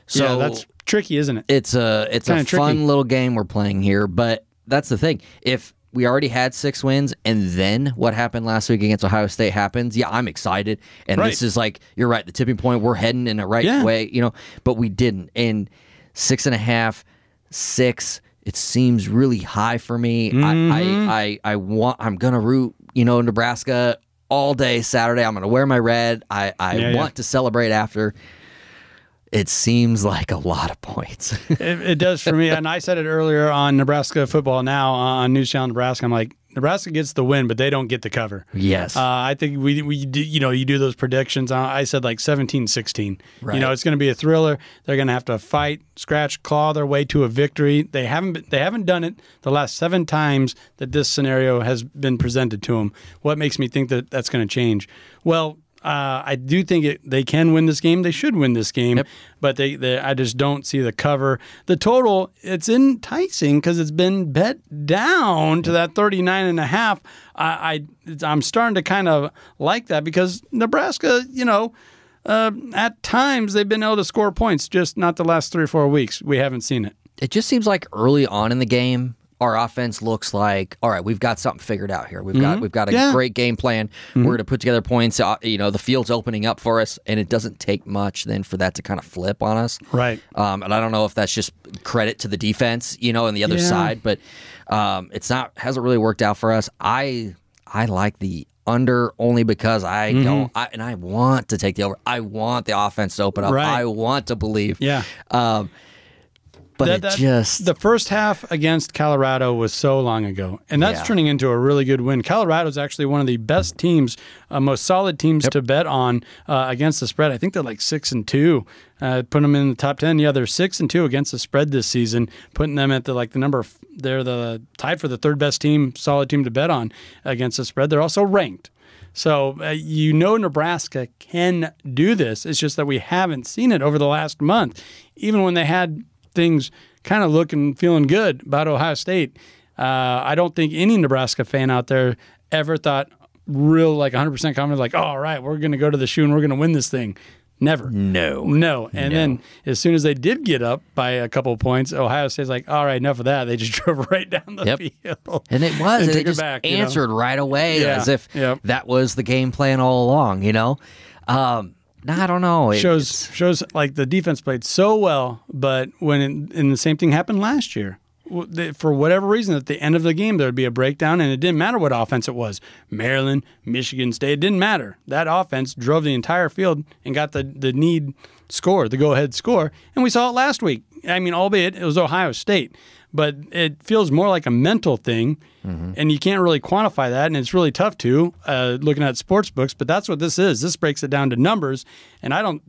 So yeah, that's tricky, isn't it? it's a it's a Kinda tricky. fun little game we're playing here. But that's the thing. If we already had six wins, and then what happened last week against Ohio State happens, yeah, I'm excited. And Right. this is like you're right, the tipping point. We're heading in the right Yeah. way, you know. But we didn't. And six and a half. six. It seems really high for me. I, I, mm-hmm. I, I want. I'm gonna root. You know, Nebraska all day Saturday. I'm gonna wear my red. I, I Yeah, want yeah. to celebrate after. It seems like a lot of points. it, it does for me. And I said it earlier on Nebraska Football Now on News Channel Nebraska. I'm like, Nebraska gets the win, but they don't get the cover. yes. Uh, I think we we do, you know you do those predictions. I said like 17-16. Right. You know it's going to be a thriller. They're going to have to fight, scratch, claw their way to a victory. They haven't been- they haven't done it the last seven times that this scenario has been presented to them. What makes me think that that's going to change? Well. Uh, I do think it, they can win this game. They should win this game, but they, they I just don't see the cover. The total it's enticing because it's been bet down to that 39 and a half. I, I I'm starting to kind of like that because Nebraska, you know, uh, at times they've been able to score points, just not the last three or four weeks. We haven't seen it. it just seems like early on in the game our offense looks like all right we've got something figured out here we've got we've got a Mm-hmm. Yeah. great game plan we're going to put together points uh, you know the field's opening up for us and it doesn't take much then for that to kind of flip on us Right. um, and i don't know if that's just credit to the defense you know on the other Yeah. side but um, it's not hasn't really worked out for us i i like the under only because I Mm-hmm. don't, I, and I want to take the over. I want the offense to open up. Right. I want to believe. Yeah. Um, but That- that- just the first half against Colorado was so long ago, and that's Yeah. turning into a really good win. Colorado's actually one of the best teams, uh, most solid teams to bet on uh, against the spread. I think they're like six and two. Uh, put them in the top ten. Yeah, they're six and two against the spread this season, putting them at the like the number. They're the tied for the third best team, solid team to bet on against the spread. They're also ranked. So uh, you know Nebraska can do this. It's just that we haven't seen it over the last month. Even when they had things kind of looking, feeling good about Ohio State, uh, I don't think any Nebraska fan out there ever thought real like 100% confident, like, oh, all right, we're going to go to the shoe and we're going to win this thing. Never. no. No. And then as soon as they did get up by a couple of points, Ohio State's like, all right, enough of that. They just drove right down the Yep. field. And it was, and, it just back, you know? answered right away Yeah, as if yep. that was the game plan all along, you know? Um, no, I don't know. It- shows shows like the defense played so well, but when it, and the same thing happened last year. For whatever reason, at the end of the game, there would be a breakdown, and it didn't matter what offense it was Maryland, Michigan State, it didn't matter. That offense drove the entire field and got the, the need score, the go ahead score. And we saw it last week. I mean, albeit it was Ohio State, but it feels more like a mental thing, and you can't really quantify that, and it's really tough to uh, looking at sports books. But that's what this is. This breaks it down to numbers, and I don't.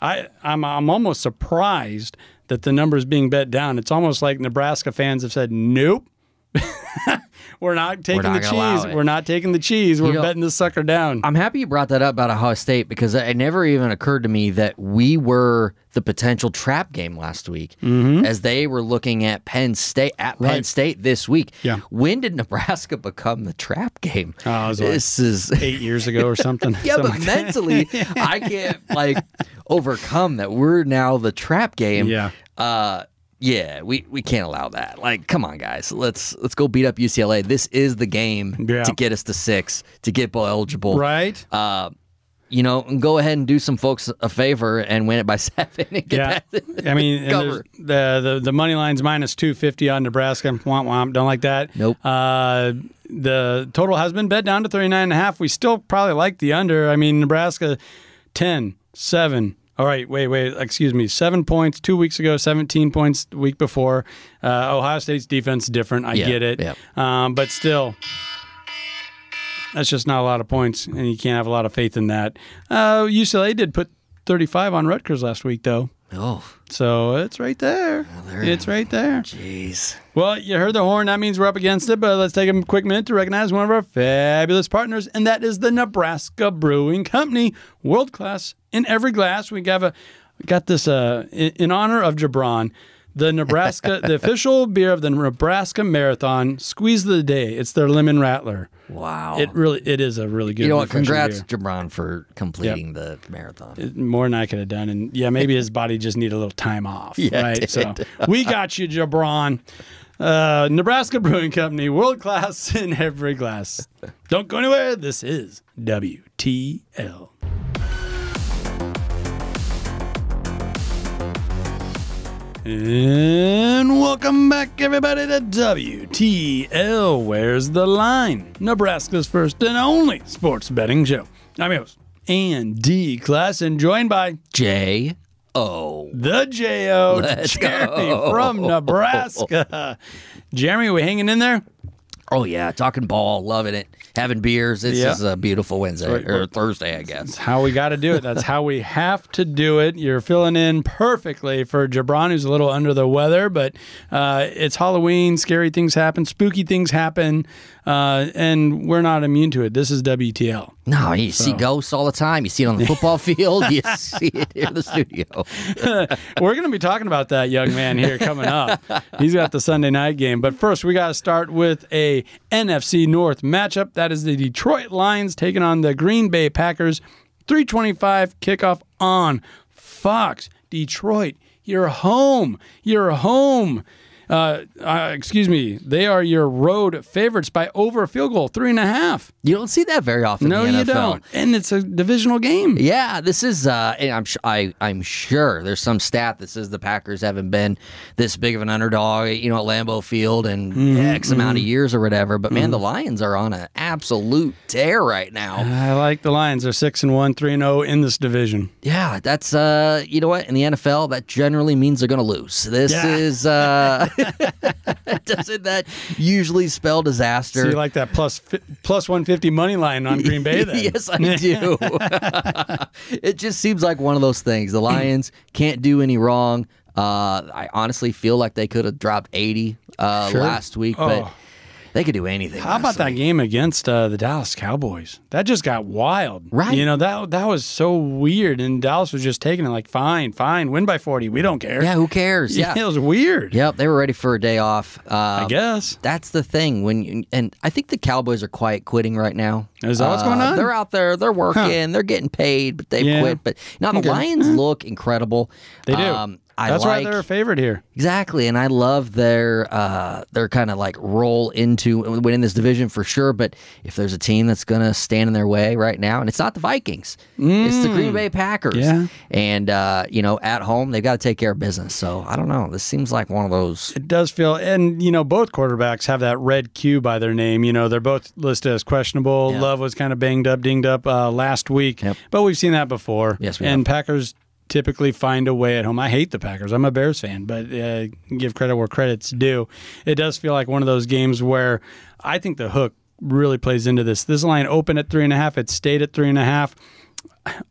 I I'm I'm almost surprised that the numbers being bet down. It's almost like Nebraska fans have said, "Nope, we're not taking not the cheese. We're not taking the cheese. We're know, betting this sucker down." I'm happy you brought that up about Ohio State because it never even occurred to me that we were the potential trap game last week as they were looking at Penn State at Penn Mm-hmm. State this week. Yeah. When did Nebraska become the trap game? Oh, was like this is Eight years ago or something. Yeah, Something but like mentally, I can't like overcome that we're now the trap game. Yeah. Uh yeah, we, we can't allow that. Like, come on, guys. Let's let's go beat up UCLA. This is the game Yeah. to get us to six, to get bowl eligible. right? Uh, you know, and go ahead and do some folks a favor and win it by seven and get yeah, that. I mean, the the the money line's minus two fifty on Nebraska. Womp womp. Don't like that. Nope. Uh, the total has been bet down to 39 and a half. We still probably like the under. I mean, Nebraska 10, 7. All right, wait, wait, excuse me. Seven points two weeks ago, 17 points the week before. Uh, Ohio State's defense different. I Yeah, get it. yeah. Um, but still, that's just not a lot of points, and you can't have a lot of faith in that. Uh, UCLA did put 35 on Rutgers last week, though. Oh, So it's right there. It's right there. jeez. Well, you heard the horn. That means we're up against it. But let's take a quick minute to recognize one of our fabulous partners, and that is the Nebraska Brewing Company, world class in every glass. We got a we got this uh, in, in honor of Jabron. The Nebraska, the official beer of the Nebraska Marathon, Squeeze of the Day. It's their lemon rattler. Wow. It really, it is a really good. you know what? Congrats, beer. Jabron, for completing the marathon. more than I could have done. And yeah, maybe his body just needed a little time off. Yeah, right. it So did. we got you, Jabron. Uh, Nebraska Brewing Company, world class in every glass. Don't go anywhere. This is WTL. And welcome back, everybody, to WTL. Where's the line? Nebraska's first and only sports betting show. I'm your host, Andy Class, and joined by J O. the J.O. Jeremy go. from Nebraska. Jeremy, we hanging in there? Oh yeah, talking ball, loving it, having beers. This Yeah. is a beautiful Wednesday right. or Thursday, I guess. That's how we got to do it. That's how we have to do it. You're filling in perfectly for Jabron, who's a little under the weather, but uh, it's Halloween. Scary things happen, spooky things happen, uh, and we're not immune to it. This is WTL. No, you see ghosts all the time. You see it on the football field. You see it here in the studio. We're going to be talking about that young man here coming up. He's got the Sunday night game. But first, we got to start with a NFC North matchup. That is the Detroit Lions taking on the Green Bay Packers. 325 kickoff on Fox. Detroit, you're home. You're home. Uh, uh, excuse me. They are your road favorites by over a field goal, three and a half. You don't see that very often. No, in the you don't. And it's a divisional game. Yeah, this is. Uh, I'm. I, I'm sure there's some stat that says the Packers haven't been this big of an underdog, you know, at Lambeau Field in Mm-hmm, X amount of years or whatever. But man, the Lions are on an absolute tear right now. I like the Lions. They're six and one, three and zero in this division. Yeah, that's. Uh, you know what? In the NFL, that generally means they're going to lose. This Yeah. is. Uh, doesn't that usually spell disaster? So you like that plus one fifty money line on Green Bay? Then yes, I do. it just seems like one of those things. The Lions can't do any wrong. Uh, I honestly feel like they could have dropped 80 uh, Sure. last week, but Oh. They could do anything. How about that game against uh, the Dallas Cowboys? That just got wild, Right. You know that that was so weird, and Dallas was just taking it like, fine, fine, win by forty, we don't care. Yeah, who cares? yeah, Yeah. it was weird. Yep, they were ready for a day off. Uh, I guess. That's the thing when you, and I think the Cowboys are quiet quitting right now. Is that what's Uh, going on? They're out there, they're working, they're getting paid, but they've Yeah. quit. But now the Okay. Lions look incredible. They do. Um, I That's like, why they're a favorite here. Exactly, and I love their uh, their kind of like roll into winning this division for sure. But if there's a team that's going to stand in their way right now, and it's not the Vikings, it's the Green Bay Packers. Mm. Yeah. and uh, you know at home they've got to take care of business. So I don't know. This seems like one of those. It does feel, and you know, both quarterbacks have that red Q by their name. You know, they're both listed as questionable. Yeah. Love was kind of banged up, dinged up uh, last week, Yep. but we've seen that before. Yes, we and have. Packers typically find a way at home. I hate the Packers. I'm a Bears fan, but uh, give credit where credit's due. It does feel like one of those games where I think the hook really plays into this. This line opened at three and a half. It stayed at three and a half.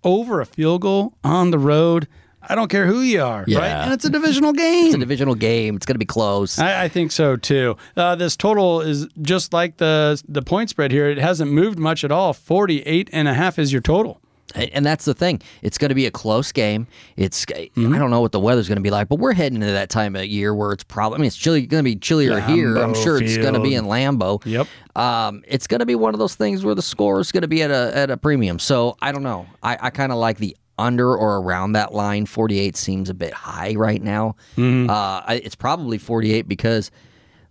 Over a field goal on the road. I don't care who you are, right? And it's a divisional game. It's a divisional game. It's going to be close. I, I think so too. Uh, this total is just like the the point spread here. It hasn't moved much at all. 48 and a half is your total. And that's the thing. It's going to be a close game. It's Mm-hmm. I don't know what the weather's going to be like, but we're heading into that time of year where it's probably. I mean, it's chilly. Going to be chillier here. I'm Lambeau sure it's going to be in Lambeau. Yep. Um, it's going to be one of those things where the score is going to be at a at a premium. So I don't know. I, I kind of like the under or around that line. 48 seems a bit high right now. Mm-hmm. Uh, it's probably 48 because.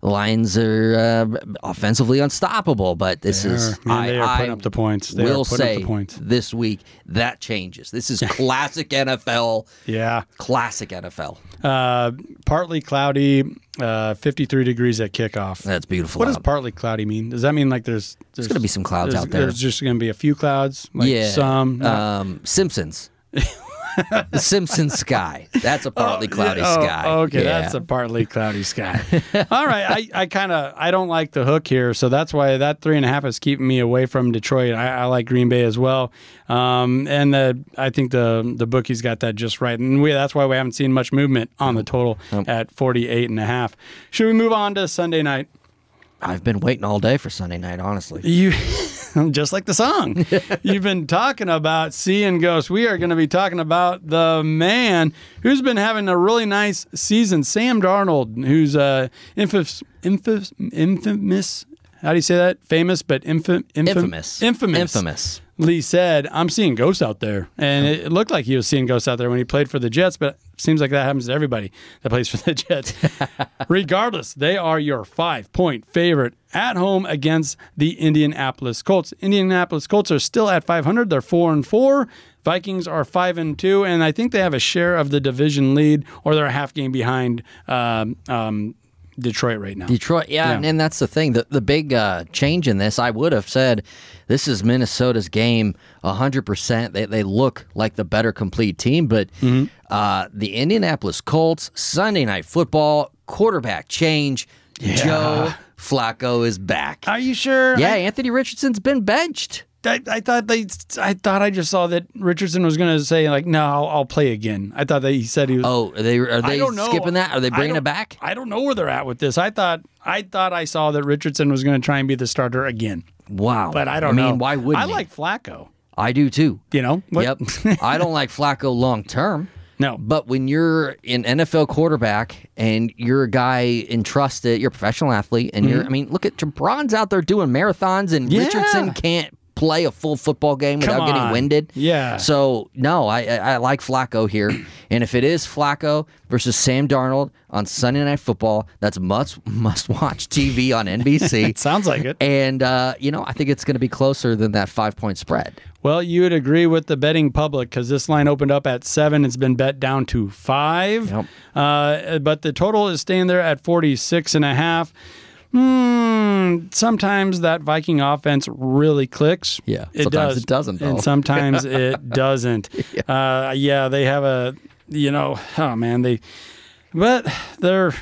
Lions are uh, offensively unstoppable, but this They is. Man, I, they are putting I up the points. They are will say the points. this week that changes. This is classic NFL, Yeah. classic NFL. Uh, partly cloudy, uh, 53 degrees at kickoff. That's beautiful. What does partly cloudy mean? Does that mean like there's there's gonna be some clouds out there. There's just going to be a few clouds, like yeah, some. um, Simpsons. the Simpsons sky. That's a partly cloudy Oh, sky. Okay, Yeah. that's a partly cloudy sky. All right, I, I kind of I don't like the hook here, so that's why that three and a half is keeping me away from Detroit. I, I like Green Bay as well, um, and the, I think the the bookies got that just right, and we, that's why we haven't seen much movement on the total at 48 and a half. Should we move on to Sunday night? I've been waiting all day for Sunday night. Honestly, You, just like the song, you've been talking about seeing ghosts. We are going to be talking about the man who's been having a really nice season, Sam Darnold, who's uh, infamous, infamous, infamous. How do you say that? Famous, but infam, infam, infamous, infamous, infamous. Lee said, "I'm seeing ghosts out there," and it looked like he was seeing ghosts out there when he played for the Jets. But seems like that happens to everybody that plays for the Jets. Regardless, they are your five point favorite at home against the Indianapolis Colts. Indianapolis Colts are still at 500. They're four and four. Vikings are five and two, and I think they have a share of the division lead, or they're a half game behind um, um, Detroit right now. Detroit, yeah, Yeah. And, and that's the thing. The the big uh, change in this, I would have said, this is Minnesota's game, hundred percent. They they look like the better complete team, but Mm-hmm. uh, the Indianapolis Colts Sunday night football quarterback change. Joe Flacco is back. Are you sure? yeah, Anthony Richardson's been benched. I, I thought they. I thought I just saw that Richardson was going to say like, "No, I'll, I'll play again." I thought that he said he was. Oh, are they are they skipping that? Are they bringing it back? I don't know where they're at with this. I thought I thought I saw that Richardson was going to try and be the starter again, Wow, but I don't I mean, know. why wouldn't I he? like Flacco? I do too. You know. What- Yep. I don't like Flacco long term. No. But when you're an NFL quarterback and you're a guy entrusted, you're a professional athlete, and you're, I mean, look at Jabron's out there doing marathons, and Mm-hmm. Yeah. Richardson can't play a full football game without getting winded. Yeah. So, no, I, I, I like Flacco here. and if it is Flacco versus Sam Darnold on Sunday Night Football, that's must, must watch TV on NBC. It sounds like it. and, uh, you know, I think it's going to be closer than that five point spread. Well, you would agree with the betting public because this line opened up at seven. It's been bet down to five. Yep. Uh, but the total is staying there at 46 and a half. Hmm, sometimes that Viking offense really clicks. Yeah, it sometimes does. it doesn't, though. And sometimes it doesn't. yeah. Uh, yeah, they have a, you know, oh man, they, but they're,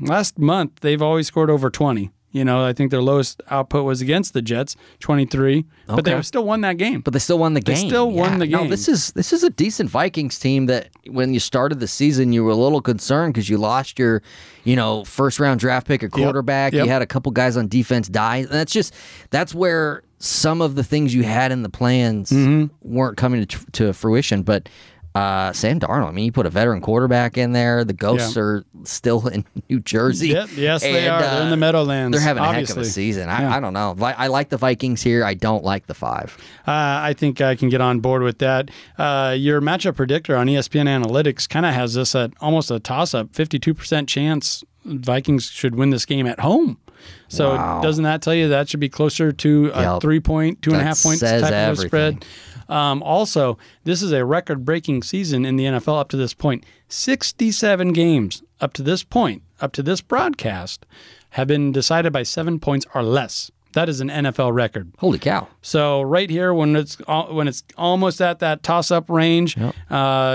last month they've always scored over 20. You know, I think their lowest output was against the Jets, 23, but they still won that game. But they still won the game. They game. still won Yeah. the No, this is this is a decent Vikings team that when you started the season you were a little concerned because you lost your, you know, first round draft pick, a quarterback. Yep. You had a couple guys on defense die. And that's just that's where some of the things you had in the plans Mm-hmm. weren't coming to, to fruition. But uh, Sam Darnold, I mean, you put a veteran quarterback in there. The Ghosts Yeah. are still in New Jersey. Yep, yes, they And, are. They're in the Meadowlands, They're having a heck of a season. I, Yeah. I don't know. Vi- I like the Vikings here. I don't like the five. Uh, I think I can get on board with that. Uh, your matchup predictor on ESPN Analytics kind of has this at almost a toss up 52% chance Vikings should win this game at home. So Wow. doesn't that tell you that should be closer to a Yep. three point, two and a half points type of spread? Um, also, this is a record breaking season in the NFL up to this point. 67 games up to this point, up to this broadcast, have been decided by seven points or less. That is an NFL record. Holy cow. So right here, when it's when it's almost at that toss-up range, uh,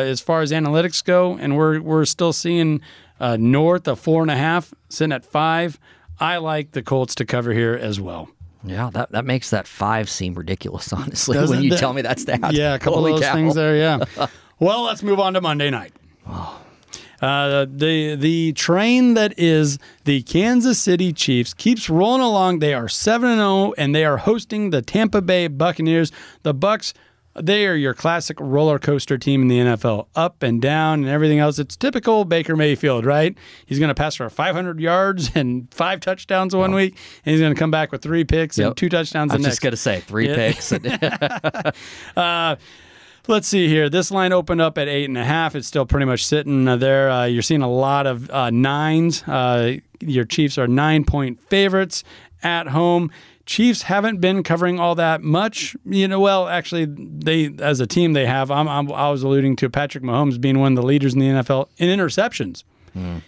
as far as analytics go, and we're we're still seeing uh, north of four and a half, sitting at five. I like the Colts to cover here as well. Yeah, that, that makes that five seem ridiculous, honestly, Doesn't when you that- tell me that's that. Yeah, a couple Holy of those cow. things there. Yeah. well, let's move on to Monday night. Uh, the the train that is the Kansas City Chiefs keeps rolling along. They are seven and zero, and they are hosting the Tampa Bay Buccaneers. The Bucks, they are your classic roller coaster team in the NFL, up and down and everything else. It's typical Baker Mayfield, right? He's going to pass for 500 yards and five touchdowns one week, and he's going to come back with three picks and two touchdowns I was just going to say three Yeah. picks. Let's see here. This line opened up at eight and a half. It's still pretty much sitting uh, there. Uh, you're seeing a lot of uh, nines. Uh, your Chiefs are nine point favorites at home. Chiefs haven't been covering all that much. You know, well, actually, they as a team they have. I'm, I'm, I was alluding to Patrick Mahomes being one of the leaders in the NFL in interceptions.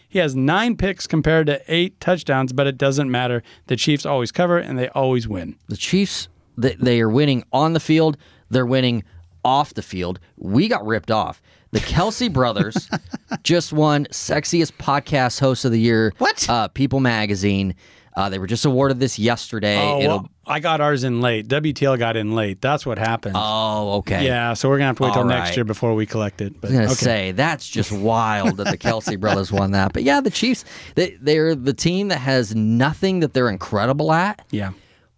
He has nine picks compared to eight touchdowns, but it doesn't matter. The Chiefs always cover and they always win. the Chiefs, they, they are winning on the field. They're winning off the field. We got ripped off. The Kelce brothers just won sexiest podcast host of the year. What? Uh, People Magazine. Uh, they were just awarded this yesterday. Oh, well, I got ours in late. WTL got in late. That's what happened. oh, okay. Yeah, so we're gonna have to wait till All next year before we collect it. But I was gonna okay. say that's just wild that the Kelce brothers won that. But yeah, the Chiefs they they're the team that has nothing that they're incredible at, yeah,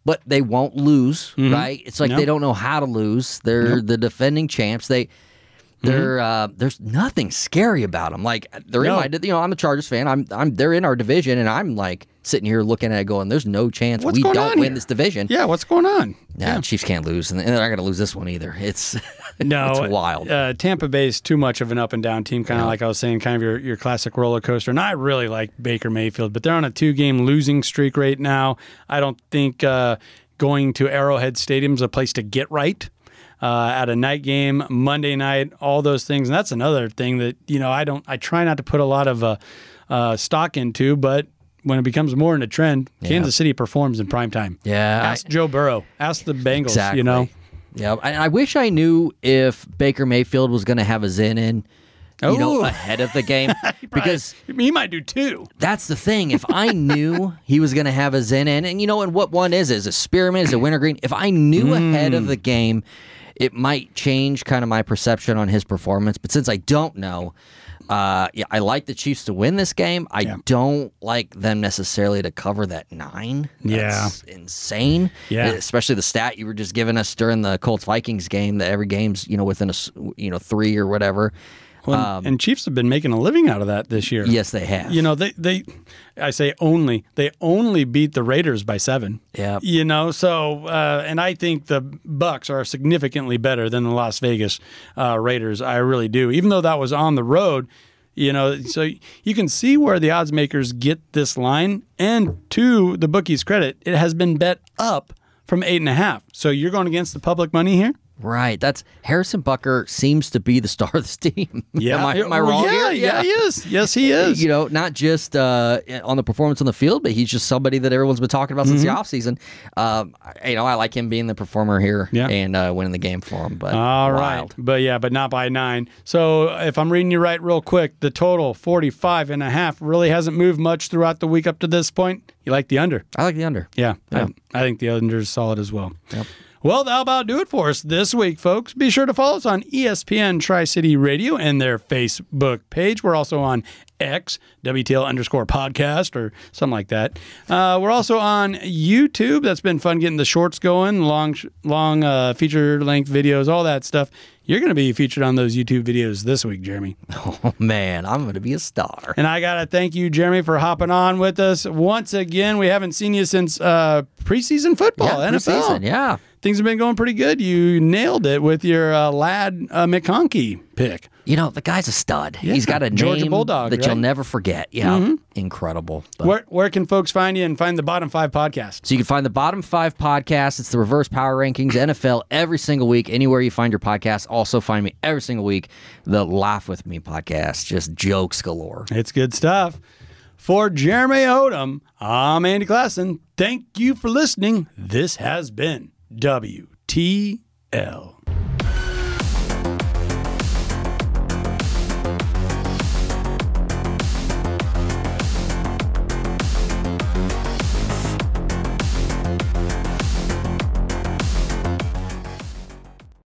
but they won't lose, right? It's like Nope. they don't know how to lose. They're the defending champs. They They're uh, there's nothing scary about them. Like they're No. in my, you know, I'm a Chargers fan. I'm, I'm, they're in our division, and I'm like sitting here looking at it, going, "There's no chance What's we don't win this division." Yeah, what's going on? Nah, Chiefs can't lose, and they're not going to lose this one either. It's No, it's wild. Uh, Tampa Bay's too much of an up and down team, kind of like I was saying, kind of your, your classic roller coaster. And I really like Baker Mayfield, but they're on a two game losing streak right now. I don't think uh, going to Arrowhead Stadium is a place to get right. Uh, at a night game, Monday night, all those things, and that's another thing that you know I don't. I try not to put a lot of uh, uh, stock into, but when it becomes more in a trend, Kansas City performs in prime time. Yeah, I- ask Joe Burrow, ask the Bengals. Exactly. You know, Yeah, I, I wish I knew if Baker Mayfield was going to have a Zyn in, you know, ahead of the game, because he might do two. that's the thing. If I knew he was going to have a Zyn in, and you know, and what one is, is a spearmint, is a wintergreen. If I knew ahead of the game, it might change kind of my perception on his performance. But since I don't know, uh, yeah, I like the Chiefs to win this game. I Yeah. don't like them necessarily to cover that nine. Yeah. Insane. Yeah. especially the stat you were just giving us during the Colts Vikings game that every game's you know within a you know three or whatever. Well, and Chiefs have been making a living out of that this year. Um, Yes, they have. You know, they they I say only they only beat the Raiders by seven. Yep. You know, so uh, and I think the Bucks are significantly better than the Las Vegas uh, Raiders. I really do. Even though that was on the road, you know, so you can see where the odds makers get this line. And to the bookies' credit, it has been bet up from eight and a half. So you're going against the public money here. Right. That's Harrison Butker seems to be the star of this team. am I, am I wrong yeah, here? Yeah, he is. Yes, he is. You know, not just uh, on the performance on the field, but he's just somebody that everyone's been talking about since the offseason. Um, you know, I like him being the performer here Yeah. and uh, winning the game for him. But All right, wild. But yeah, but not by nine. So if I'm reading you right real quick, the total 45 and a half really hasn't moved much throughout the week up to this point. You like the under? I like the under. Yeah, Yeah. I, I think the under is solid as well. Well, that'll about do it for us this week, folks. Be sure to follow us on ESPN Tri City Radio and their Facebook page. We're also on X, WTL underscore podcast or something like that. Uh, we're also on YouTube. That's been fun getting the shorts going, long, long uh, feature length videos, all that stuff. You're going to be featured on those YouTube videos this week, Jeremy. Oh, man, I'm going to be a star. And I got to thank you, Jeremy, for hopping on with us once again. We haven't seen you since uh, preseason football, yeah, NFL. preseason, yeah. Things have been going pretty good. You nailed it with your uh, Ladd uh, McConkey pick. You know, the guy's a stud. He's got a Georgia name Bulldog, that you'll? Mm-hmm. never forget. Yeah, incredible. But- Where, where can folks find you and find the Bottom Five podcast? So you can find the bottom five podcasts. It's the reverse power rankings, NFL every single week, anywhere you find your podcast. Also find me every single week, the Laugh With Me podcast. Just jokes galore. It's good stuff. For Jeremy Odem, I'm Andy Classen. Thank you for listening. This has been WTL.